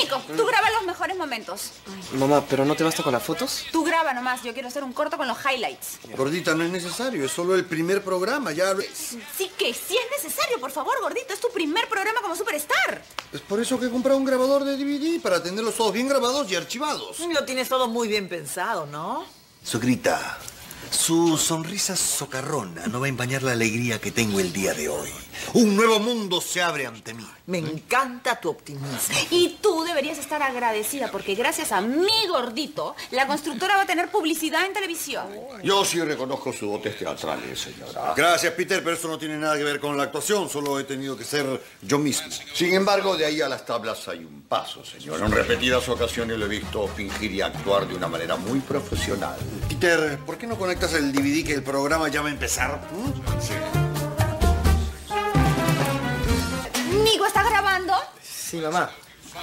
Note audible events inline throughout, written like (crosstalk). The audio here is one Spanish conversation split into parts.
Nico, tú graba los mejores momentos. Mamá, ¿pero no te basta con las fotos? Tú graba nomás, yo quiero hacer un corto con los highlights. Gordita, no es necesario, es solo el primer programa, ya... Sí que sí es necesario, por favor, gordito, es tu primer programa como superstar. Es por eso que he comprado un grabador de DVD, para tenerlos todos bien grabados y archivados. Lo tienes todo muy bien pensado, ¿no? Sucrita, su sonrisa socarrona no va a empañar la alegría que tengo el día de hoy. Un nuevo mundo se abre ante mí. Me encanta tu optimismo. Y tú deberías estar agradecida porque gracias a mi gordito, la constructora va a tener publicidad en televisión. Yo sí reconozco sus dotes teatrales, señora. Gracias, Peter, pero eso no tiene nada que ver con la actuación, solo he tenido que ser yo mismo. Sin embargo, de ahí a las tablas hay un paso, señora. En repetidas ocasiones lo he visto fingir y actuar de una manera muy profesional. Peter, ¿por qué no conectas el DVD que el programa ya va a empezar? ¿Mm? Sí. Nico, ¿estás grabando? Sí, mamá.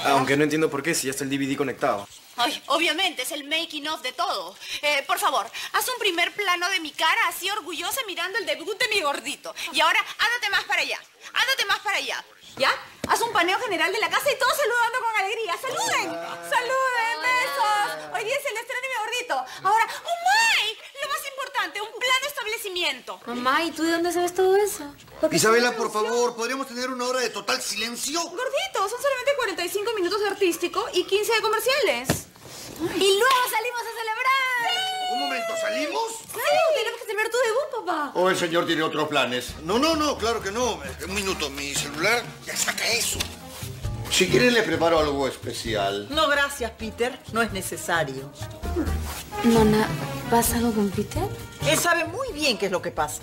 Aunque no entiendo por qué, si ya está el DVD conectado. Ay, obviamente, es el making of de todo. Eh, por favor, haz un primer plano de mi cara así orgullosa mirando el debut de mi gordito. Y ahora, ándate más para allá. Ándate más para allá. ¿Ya? Haz un paneo general de la casa y todos saludando con alegría. ¡Saluden! ¡Saluden! ¡Besos! Hoy día es el estreno de mi gordito. Ahora, ¡oh my! Lo más importante, un plan Mamá, ¿y tú de dónde sabes todo eso? Isabela, por favor, ¿podríamos tener una hora de total silencio? Gordito, son solamente 45 minutos de artístico y 15 de comerciales. Y luego salimos a celebrar. Un momento, ¿salimos? Claro, tenemos que celebrar tu debut, papá. ¿O el señor tiene otros planes? No, no, no, claro que no. Un minuto, mi celular ya saca eso. Si quiere, le preparo algo especial. No, gracias, Peter. No es necesario. Nona, ¿pasa algo con Peter? Él sabe muy bien qué es lo que pasa.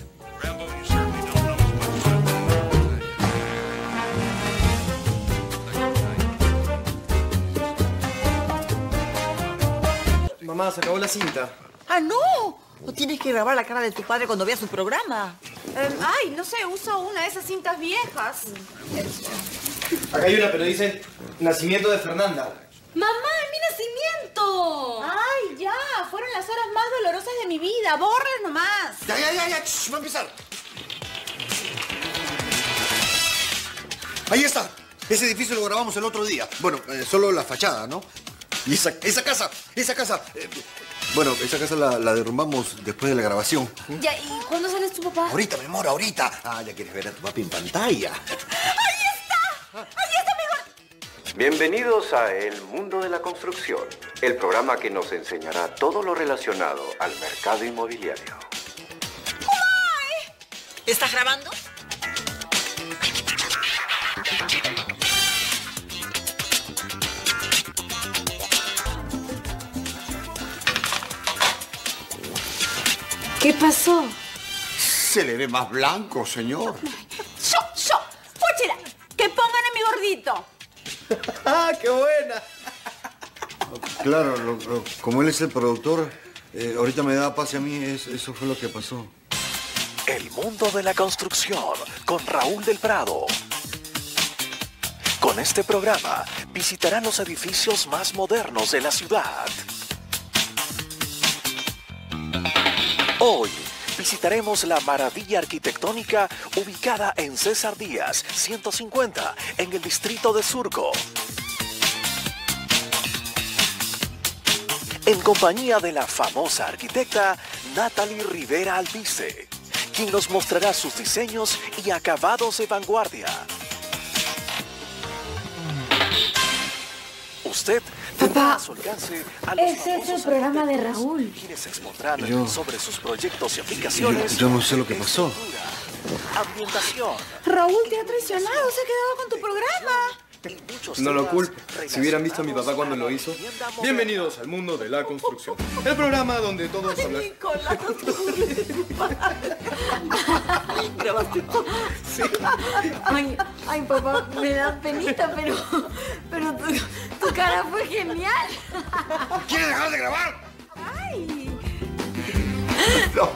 Mamá, se acabó la cinta. ¡Ah, no! No tienes que grabar la cara de tu padre cuando vea su programa. Em, ay, no sé, uso una de esas cintas viejas. Acá hay una, pero dice nacimiento de Fernanda. ¡Mamá, mi nacimiento! Ay, ya, las horas más dolorosas de mi vida. Borren nomás. Ya, ya, ya, ya, shh, va a empezar. Ahí está. Ese edificio lo grabamos el otro día. Bueno, eh, solo la fachada, ¿no? Y esa, esa casa, esa casa. eh, bueno, esa casa la, la derrumbamos después de la grabación. Ya, ¿y cuándo sales tu papá? Ahorita, mi amor, ahorita. Ah, ya quieres ver a tu papi en pantalla. (laughs) Bienvenidos a El Mundo de la Construcción, el programa que nos enseñará todo lo relacionado al mercado inmobiliario. ¿Estás grabando? ¿Qué pasó? Se le ve más blanco, señor. ¡Yo, yo! ¡Fúchila! ¡Que pongan a mi gordito! (laughs) ¡Ah, qué buena! Claro, lo- lo- como él es el productor, eh, ahorita me da paz y a mí es- eso fue lo que pasó. El Mundo de la Construcción con Raúl del Prado. Con este programa visitarán los edificios más modernos de la ciudad. Hoy visitaremos la maravilla arquitectónica ubicada en César Díaz, 150, en el distrito de Surco. En compañía de la famosa arquitecta Natalie Rivera Albice, quien nos mostrará sus diseños y acabados de vanguardia. Usted Papá, a su alcance a los ese es el programa de Raúl. quienes expondrán Yo- sobre sus proyectos y aplicaciones. yo- yo no sé lo que pasó. Ambientación. Raúl te ha traicionado, se ha quedado con tu programa. No lo culpo. Si hubieran visto a mi papá cuando lo hizo. la Bienvenidos al mundo de la construcción. El programa donde todos hablan. ¿Grabaste todo? Ay, ay, papá, me da penita, pero, pero tu, tu cara fue genial. ¿Quiere dejar de grabar? Lo,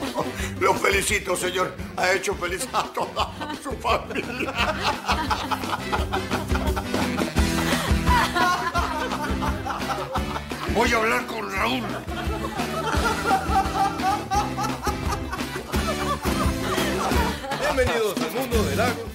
lo felicito, señor. Ha hecho feliz a toda su familia. Voy a hablar con Raúl. Bienvenidos al mundo de la construcción.